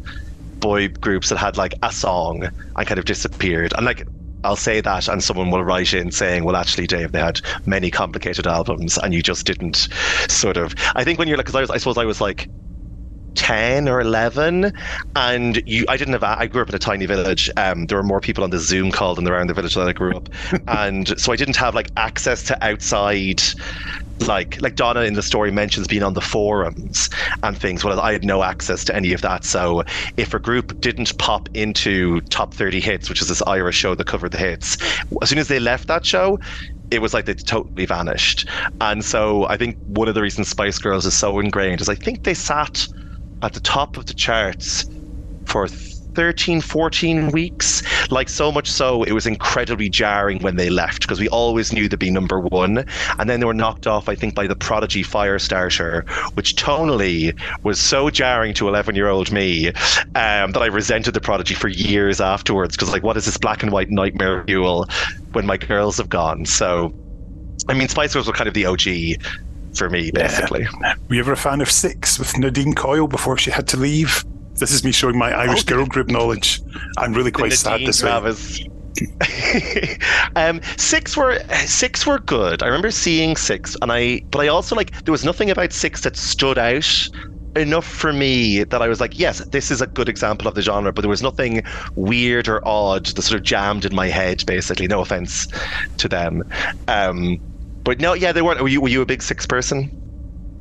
boy groups that had like a song and kind of disappeared. And like I'll say that, and someone will write in saying, "Well, actually, Dave, they had many complicated albums, and you just didn't sort of." I think when you're like, because I was, I suppose I was like 10 or 11 and you i didn't have i grew up in a tiny village um, there were more people on the zoom call than in the village that i grew up and so i didn't have like access to outside like like Donna in the story mentions being on the forums and things. Well, I had no access to any of that. So if a group didn't pop into top 30 hits, which is this Irish show that covered the hits, as soon as they left that show, it was like they totally vanished. And so I think one of the reasons Spice Girls is so ingrained is I think they sat at the top of the charts for 13, 14 weeks. Like so much so, it was incredibly jarring when they left because we always knew they'd be number one. And then they were knocked off, I think, by the Prodigy Firestarter, which tonally was so jarring to 11 year old me um, that I resented the Prodigy for years afterwards because, like, what is this black and white nightmare fuel when my girls have gone? So, I mean, Spice Girls were kind of the OG for me, basically. Yeah. Were you ever a fan of Six with Nadine Coyle before she had to leave? This is me showing my Irish oh, girl group knowledge. I'm really quite sad this Travis. way. um, six were six were good. I remember seeing six, and I but I also like there was nothing about six that stood out enough for me that I was like, yes, this is a good example of the genre, but there was nothing weird or odd that sort of jammed in my head. Basically, no offense to them. Um, but no, yeah, they weren't. Were you, were you a big six person?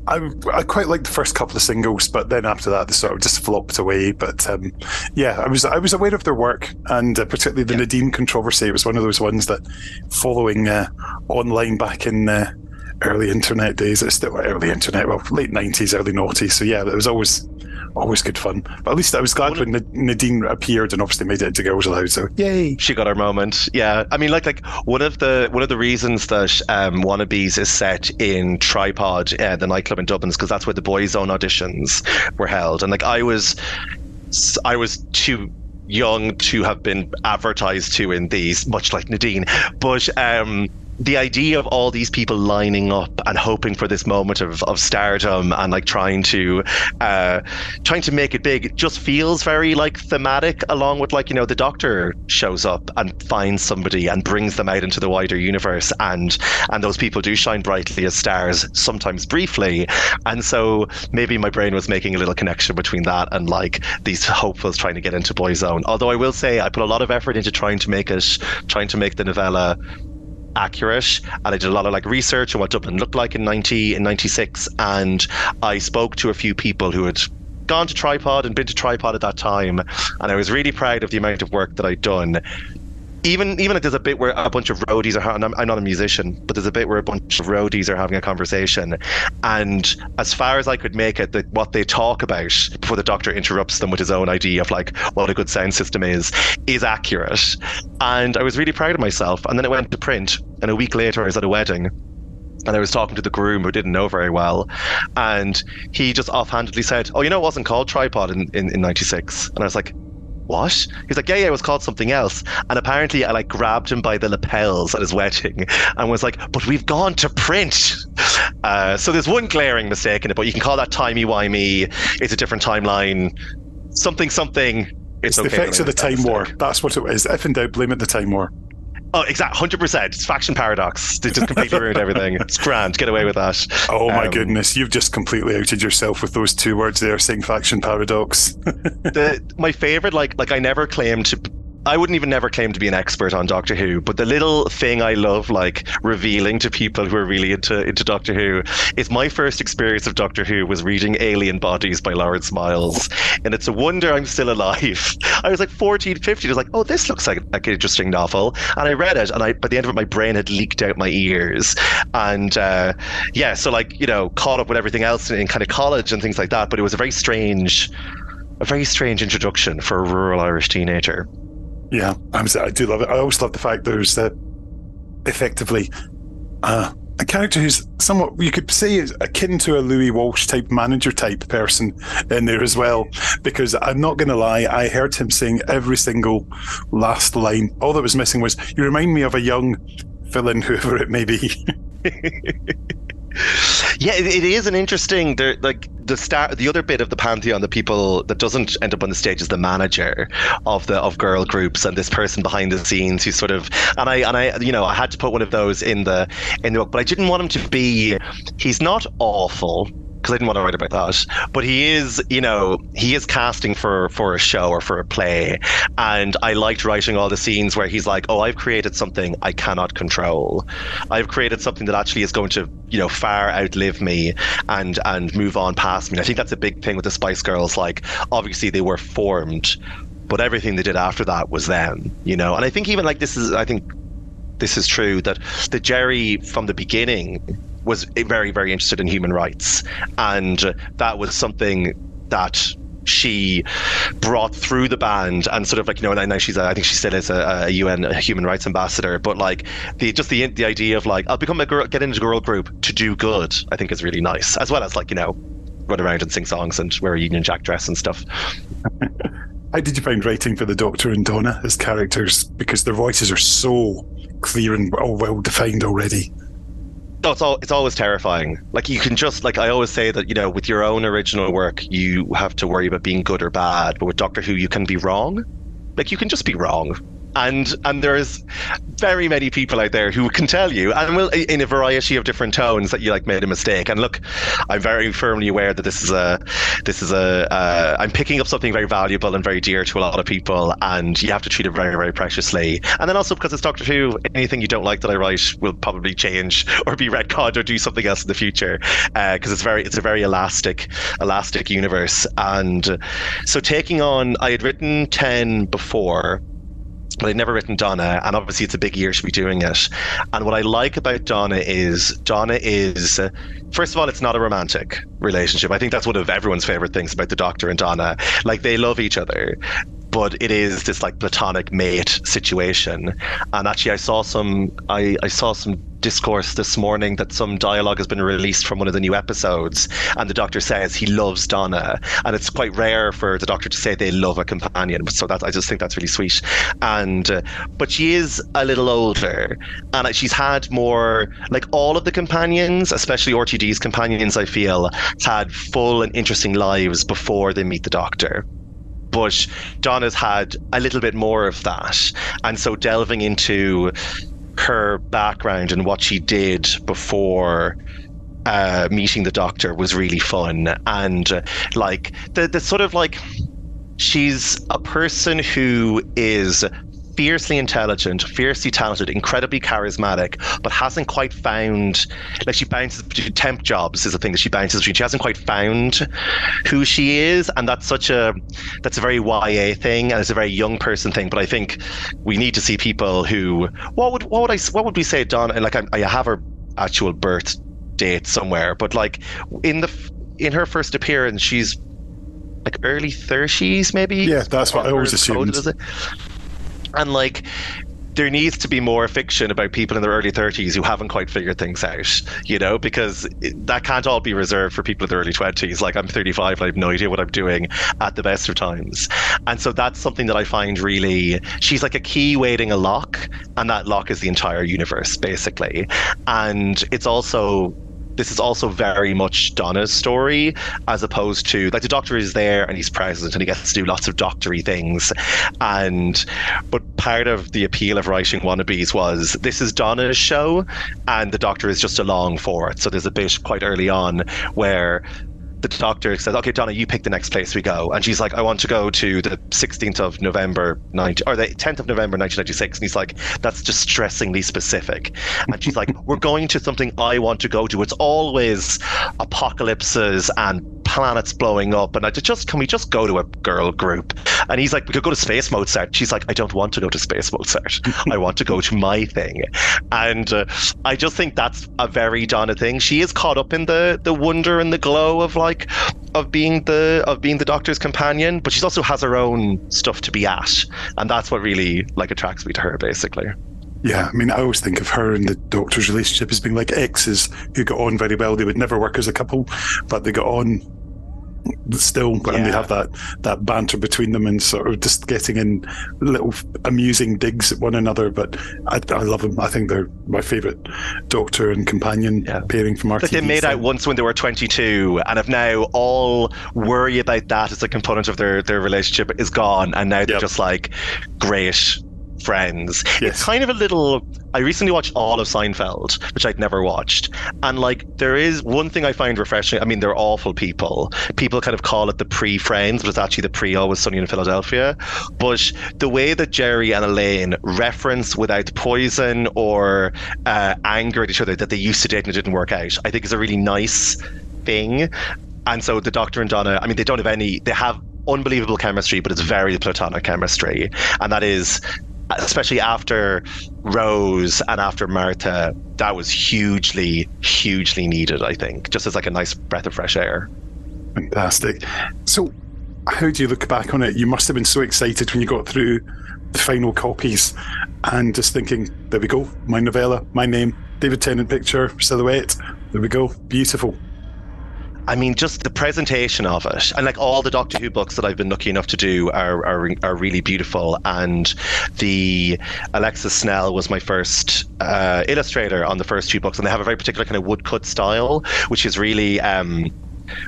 I, I quite liked the first couple of singles, but then after that, they sort of just flopped away. But um, yeah, I was I was aware of their work, and uh, particularly the yeah. Nadine controversy. It was one of those ones that, following uh, online back in uh, early internet days, it's still early internet, well, late nineties, early noughties. So yeah, it was always always good fun. But at least I was glad when Nadine appeared and obviously made it into Girls Aloud. So yay! She got her moment. Yeah, I mean, like like one of the one of the reasons that um, Wannabes is set in Tripod, uh, the nightclub in Dublin, is because that's where the Boyzone auditions were held. And like I was, I was too young to have been advertised to in these, much like Nadine, but. um the idea of all these people lining up and hoping for this moment of, of stardom and like trying to uh, trying to make it big just feels very like thematic along with like you know the doctor shows up and finds somebody and brings them out into the wider universe and and those people do shine brightly as stars sometimes briefly. And so maybe my brain was making a little connection between that and like these hopefuls trying to get into Boyzone. Although I will say I put a lot of effort into trying to make it trying to make the novella accurate and I did a lot of like research on what Dublin looked like in 90 in 96 and I spoke to a few people who had gone to tripod and been to tripod at that time and I was really proud of the amount of work that I'd done even even if there's a bit where a bunch of roadies are I'm, I'm not a musician but there's a bit where a bunch of roadies are having a conversation. And as far as I could make it what they talk about before the doctor interrupts them with his own idea of like what a good sound system is is accurate. And I was really proud of myself. And then it went to print. And a week later I was at a wedding. And I was talking to the groom who didn't know very well, and he just offhandedly said, "Oh, you know, it wasn't called tripod in, in '96," and I was like, what? He's like, yeah, yeah, it was called something else. And apparently, I like grabbed him by the lapels at his wedding and was like, but we've gone to print. Uh, so there's one glaring mistake in it, but you can call that timey wimey. It's a different timeline. Something, something. It's, It's, the okay to effects of the Time that War. That's what it is. If in doubt, blame it the Time War. Oh, exact, hundred percent. It's faction paradox. They just completely ruined everything. It's grand. Get away with that. Oh my Um, goodness, you've just completely outed yourself with those two words there, saying faction paradox. the my favorite like like I never claimed to I wouldn't even never claim to be an expert on Doctor Who, but the little thing I love like revealing to people who are really into into Doctor Who is my first experience of Doctor Who was reading Alien Bodies by Lawrence Miles. And it's a wonder I'm still alive. I was like 14, 15. I was like, oh, this looks like, like an interesting novel. And I read it, and I by the end of it, my brain had leaked out my ears. And uh, yeah, so like, you know, caught up with everything else in, in kind of college and things like that. But it was a very strange a very strange introduction for a rural Irish teenager. Yeah, I'm, I do love it. I always love the fact there's uh, effectively uh, a character who's somewhat, you could say, is akin to a Louis Walsh type manager type person in there as well. Because I'm not going to lie, I heard him saying every single last line. All that was missing was, you remind me of a young villain, whoever it may be. Yeah, it, it is an interesting. There, like the start, the other bit of the pantheon, the people that doesn't end up on the stage is the manager of the of girl groups and this person behind the scenes who sort of. And I and I, you know, I had to put one of those in the in the book, but I didn't want him to be. He's not awful because I didn't want to write about that. But he is, you know, he is casting for for a show or for a play, and I liked writing all the scenes where he's like, "Oh, I've created something I cannot control. I've created something that actually is going to, you know, far outlive me and and move on past me." And I think that's a big thing with the Spice Girls. Like, obviously they were formed, but everything they did after that was them, you know. And I think even like this is, I think this is true that the Geri from the beginning was very very interested in human rights and that was something that she brought through the band and sort of like you know and I now she's a, I think she still is a, a UN human rights ambassador but like the just the the idea of like I'll become a girl get into a girl group to do good I think is really nice as well as like you know run around and sing songs and wear a Union Jack dress and stuff How did you find writing for the Doctor and Donna as characters? Because their voices are so clear and well defined already. No, it's all it's always terrifying. Like you can just like I always say that you know with your own original work you have to worry about being good or bad, but with Doctor Who you can be wrong. Like you can just be wrong. And and there's very many people out there who can tell you, and will in a variety of different tones that you like made a mistake. And look, I'm very firmly aware that this is a this is a uh, I'm picking up something very valuable and very dear to a lot of people, and you have to treat it very very preciously. And then also because it's Doctor Who, anything you don't like that I write will probably change or be retconned or do something else in the future, because it's very it's a very elastic elastic universe. And so taking on, I had written ten before but I'd never written Donna, and obviously it's a big year to be doing it. And what I like about Donna is Donna is, uh, first of all, it's not a romantic relationship. I think that's one of everyone's favorite things about the Doctor and Donna. Like they love each other, but it is this like platonic mate situation. And actually, I saw some, I, I saw some discourse this morning that some dialogue has been released from one of the new episodes, and the Doctor says he loves Donna, and it's quite rare for the Doctor to say they love a companion. So that I just think that's really sweet. And uh, but she is a little older, and she's had more like all of the companions, especially RTD's companions. I feel had full and interesting lives before they meet the Doctor but Donna's had a little bit more of that. And so delving into her background and what she did before uh, meeting the doctor was really fun. And uh, like the, the sort of like she's a person who is fiercely intelligent, fiercely talented, incredibly charismatic, but hasn't quite found like she bounces between temp jobs is a thing that she bounces between. She hasn't quite found who she is, and that's such a that's a very YA thing, and it's a very young person thing. But I think we need to see people who what would what would I what would we say, Don? Like I, I have her actual birth date somewhere, but like in the in her first appearance, she's like early 30s maybe Yeah, that's what I always assumed. And like there needs to be more fiction about people in their early 30s who haven't quite figured things out, you know, because that can't all be reserved for people in their early 20s. Like I'm 35, I have no idea what I'm doing at the best of times. And so that's something that I find really, she's like a key waiting a lock, and that lock is the entire universe, basically. And it's also this is also very much Donna's story, as opposed to like the Doctor is there and he's present and he gets to do lots of doctory things, and but part of the appeal of writing wannabes was this is Donna's show, and the Doctor is just along for it. So there's a bit quite early on where the doctor says, "Okay, Donna, you pick the next place we go," and she's like, "I want to go to the 16th of November 90 or the 10th of November 1996," and he's like, "That's distressingly specific," and she's like, "We're going to something I want to go to. It's always apocalypses and planets blowing up, and I just can we just go to a girl group?" And he's like, "We could go to Space Mozart." She's like, "I don't want to go to Space Mozart. I want to go to my thing," and uh, I just think that's a very Donna thing. She is caught up in the the wonder and the glow of like like of being the of being the doctor's companion, but she also has her own stuff to be at, and that's what really like attracts me to her, basically. Yeah, I mean, I always think of her and the doctor's relationship as being like exes who got on very well. They would never work as a couple, but they got on still yeah. and they have that that banter between them and sort of just getting in little amusing digs at one another but I, I love them I think they're my favorite doctor and companion yeah. pairing from our like they made out once when they were 22 and have now all worry about that as a component of their their relationship is gone and now they're yep. just like great friends. Yes. It's kind of a little. I recently watched all of Seinfeld, which I'd never watched, and like there is one thing I find refreshing. I mean, they're awful people. People kind of call it the pre-Friends, but it's actually the pre-Always Sunny in Philadelphia. But the way that Jerry and Elaine reference without poison or uh, anger at each other that they used to date and it didn't work out, I think is a really nice thing. And so the Doctor and Donna, I mean, they don't have any. They have unbelievable chemistry, but it's very platonic chemistry. And that is especially after Rose and after Martha, that was hugely, hugely needed, I think, just as like a nice breath of fresh air. Fantastic. So, how do you look back on it? You must have been so excited when you got through the final copies and just thinking, there we go, my novella, my name, David Tennant picture, silhouette, there we go, beautiful. I mean, just the presentation of it, and like all the Doctor Who books that I've been lucky enough to do are are, are really beautiful. And the Alexis Snell was my first uh, illustrator on the first two books, and they have a very particular kind of woodcut style, which is really. Um,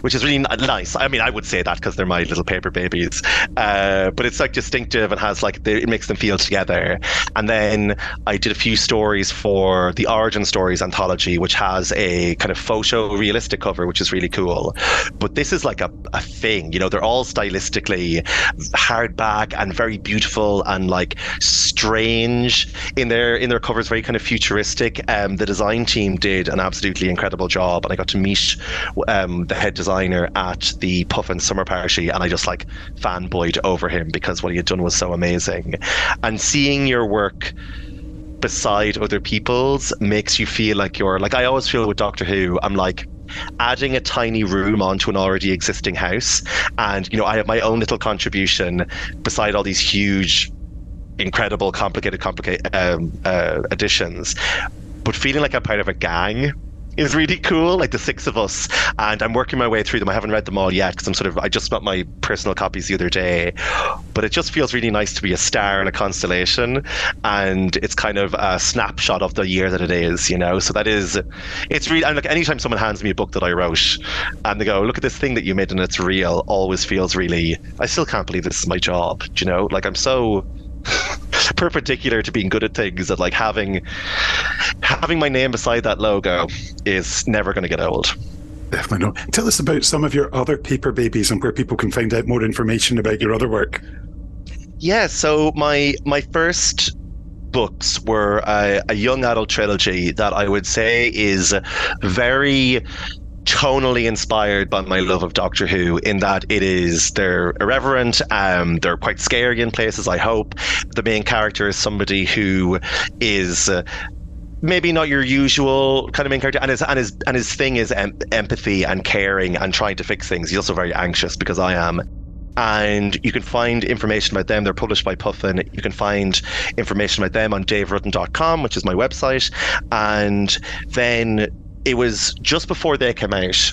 which is really nice. I mean, I would say that because they're my little paper babies, uh, but it's like distinctive and has like it makes them feel together. And then I did a few stories for the Origin Stories anthology, which has a kind of photo realistic cover, which is really cool. But this is like a, a thing, you know, they're all stylistically hardback and very beautiful and like strange in their in their covers, very kind of futuristic. Um, the design team did an absolutely incredible job, and I got to meet um, the head designer at the Puffin Summer Party, and I just like fanboyed over him because what he had done was so amazing. And seeing your work beside other people's makes you feel like you're like I always feel with Doctor Who, I'm like adding a tiny room onto an already existing house. And, you know, I have my own little contribution beside all these huge, incredible, complicated, complicated um, uh, additions. But feeling like I'm part of a gang is really cool. Like the six of us, and I'm working my way through them. I haven't read them all yet because I'm sort of I just got my personal copies the other day, but it just feels really nice to be a star in a constellation, and it's kind of a snapshot of the year that it is, you know. So that is, it's really. And like anytime someone hands me a book that I wrote, and they go, "Look at this thing that you made and it's real," always feels really. I still can't believe this is my job. you know, like I'm so perpendicular to being good at things that like having having my name beside that logo is never going to get old. Definitely not. Tell us about some of your other paper babies and where people can find out more information about your other work. Yeah, so my my first books were a, a young adult trilogy that I would say is very tonally inspired by my love of Doctor Who in that it is they're irreverent, um, they're quite scary in places. I hope the main character is somebody who is. Uh, maybe not your usual kind of main character and his and his and his thing is em- empathy and caring and trying to fix things he's also very anxious because i am and you can find information about them. They're published by Puffin. You can find information about them on daverudden.com, which is my website. And then it was just before they came out.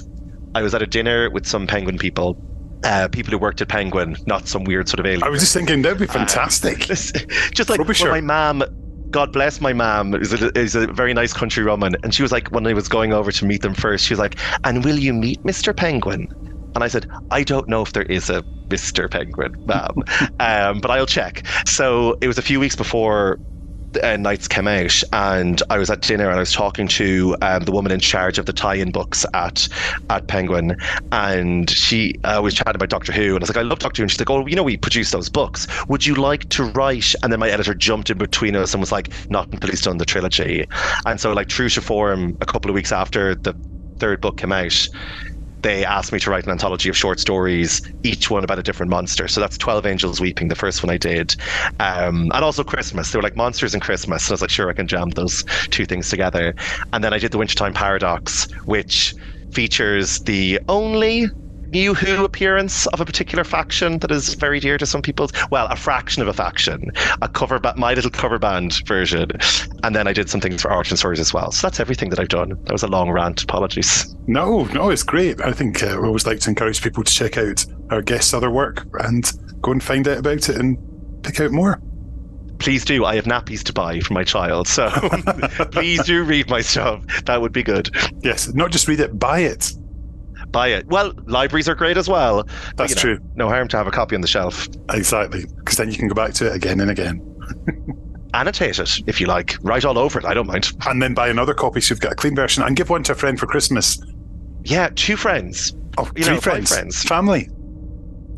I was at a dinner with some penguin people. Uh, people who worked at Penguin, not some weird sort of alien. I was just thinking that'd be fantastic. just like well, my mom God bless my mom is a, is a very nice country woman, and she was like when I was going over to meet them first, she was like, "And will you meet Mr. Penguin?" And I said, I don't know if there is a Mr. Penguin, ma'am, um, but I'll check. So it was a few weeks before uh, Knights came out, and I was at dinner and I was talking to um, the woman in charge of the tie-in books at at Penguin, and she uh, was chatting about Doctor Who, and I was like, I love Doctor Who, and she's like, Oh, you know, we produce those books. Would you like to write? And then my editor jumped in between us and was like, Not until he's done the trilogy, and so like true to form, a couple of weeks after the third book came out they asked me to write an anthology of short stories, each one about a different monster. So that's 12 Angels Weeping, the first one I did. Um, and also Christmas. They were like monsters and Christmas. And I was like, sure, I can jam those two things together. And then I did The Wintertime Paradox, which features the only new Who appearance of a particular faction that is very dear to some people. Well, a fraction of a faction, a cover, ba- my little cover band version, and then I did some things for Origin Stories as well. So that's everything that I've done. That was a long rant. Apologies. No, no, it's great. I think uh, we always like to encourage people to check out our guests' other work and go and find out about it and pick out more please do. I have nappies to buy for my child, so please do read my stuff. That would be good. Yes, not just read it, buy it buy it. Well, libraries are great as well. That's know, true. No harm to have a copy on the shelf. Exactly, because then you can go back to it again and again. Annotate it if you like. Write all over it. I don't mind. And then buy another copy so you've got a clean version and give one to a friend for Christmas. Yeah, two friends. Oh, you know, friends. friends. Family.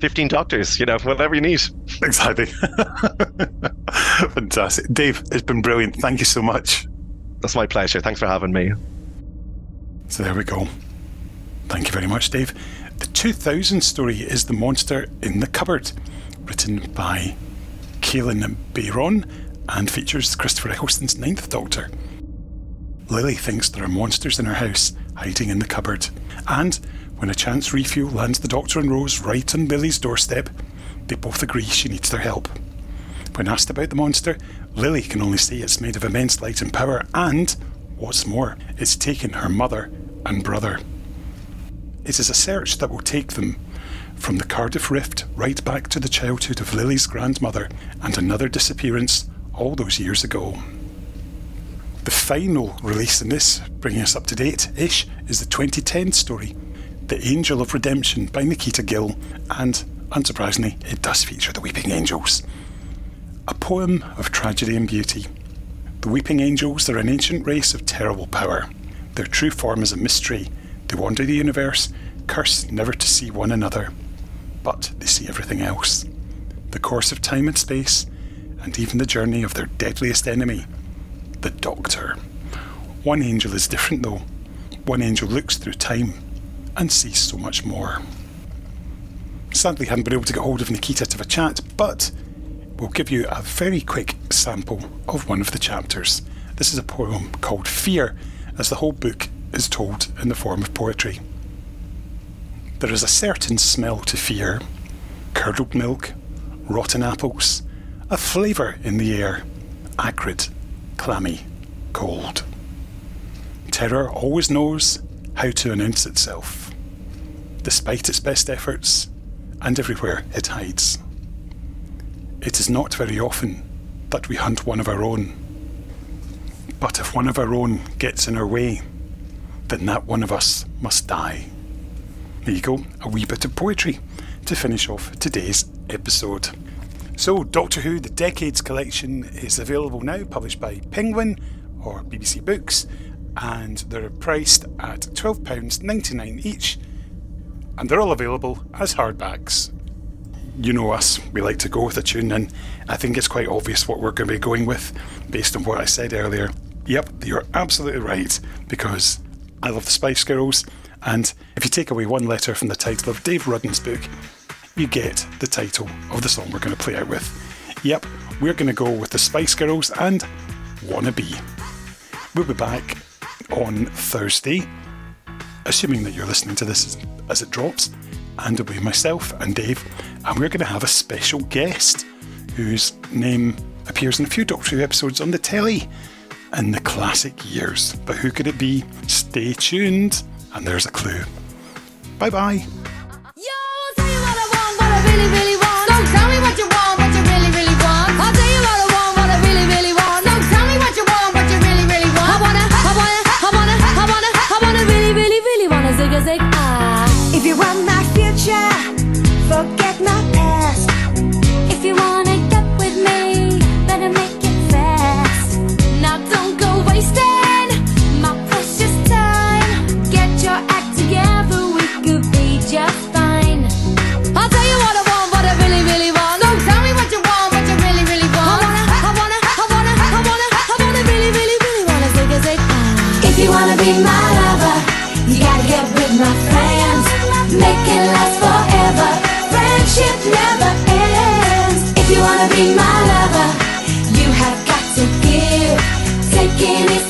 15 doctors, you know, whatever you need. Exactly. Fantastic. Dave, it's been brilliant. Thank you so much. That's my pleasure. Thanks for having me. So there we go. Thank you very much, Dave. The 2000 story is The Monster in the Cupboard, written by Kalynn Bayron and features Christopher Eccleston's Ninth Doctor. Lily thinks there are monsters in her house hiding in the cupboard, and when a chance refuel lands the Doctor and Rose right on Lily's doorstep, they both agree she needs their help. When asked about the monster, Lily can only say it's made of immense light and power, and, what's more, it's taken her mother and brother. It is a search that will take them from the Cardiff Rift right back to the childhood of Lily's grandmother and another disappearance all those years ago. The final release in this, bringing us up to date ish, is the 2010 story, The Angel of Redemption by Nikita Gill, and unsurprisingly, it does feature the Weeping Angels. A poem of tragedy and beauty. The Weeping Angels are an ancient race of terrible power. Their true form is a mystery, they wander the universe, curse never to see one another, but they see everything else. The course of time and space, and even the journey of their deadliest enemy, the Doctor. One angel is different though. One angel looks through time and sees so much more. Sadly, haven't been able to get hold of Nikita to have a chat, but we'll give you a very quick sample of one of the chapters. This is a poem called Fear, as the whole book is told in the form of poetry. There is a certain smell to fear curdled milk, rotten apples, a flavour in the air, acrid, clammy, cold. Terror always knows how to announce itself, despite its best efforts, and everywhere it hides. It is not very often that we hunt one of our own, but if one of our own gets in our way, then that one of us must die. There you go, a wee bit of poetry to finish off today's episode. So, Doctor Who, the Decades collection is available now, published by Penguin or BBC Books, and they're priced at £12.99 each, and they're all available as hardbacks. You know us, we like to go with a tune, and I think it's quite obvious what we're going to be going with based on what I said earlier. Yep, you're absolutely right, because I love the Spice Girls, and if you take away one letter from the title of Dave Rudden's book, you get the title of the song we're going to play out with. Yep, we're going to go with the Spice Girls and Wanna Be. We'll be back on Thursday, assuming that you're listening to this as it drops, and it'll be myself and Dave, and we're going to have a special guest whose name appears in a few Doctor Who episodes on the telly in the classic years. But who could it be? Stay tuned, and there's a clue. Bye bye. wanna be my lover. You have got to give. Taking it